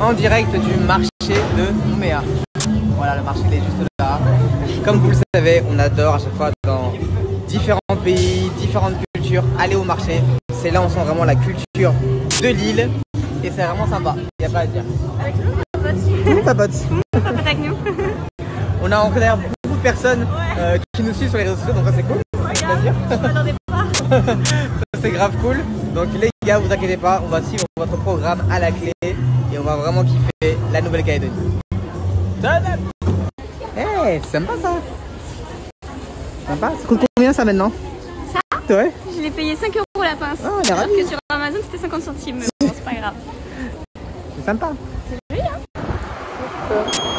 en direct du marché de Nouméa. Voilà, le marché il est juste là. Comme vous le savez, on adore à chaque fois dans différents pays, différentes cultures, aller au marché. C'est là où on sent vraiment la culture de l'île et c'est vraiment sympa. Il n'y a pas à dire. Avec nous, on papote. Avec nous. On a rencontré d'ailleurs beaucoup de personnes euh, qui nous suivent sur les réseaux sociaux, donc ça c'est cool. C'est-à-dire Je m'attendais pas. Ça, c'est grave cool. Donc les gars, vous inquiétez pas, on va suivre votre programme à la clé et on va vraiment kiffer la Nouvelle-Calédonie. Eh, c'est sympa ça. Sympa. Ça coûte combien ça maintenant? Ça? Ouais. Je l'ai payé 5 euros la pince. Ah, est Alors ravis. que sur Amazon c'était 50 centimes. Mais bon, c'est pas grave. C'est sympa. C'est joli hein